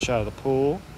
Shot of the pool.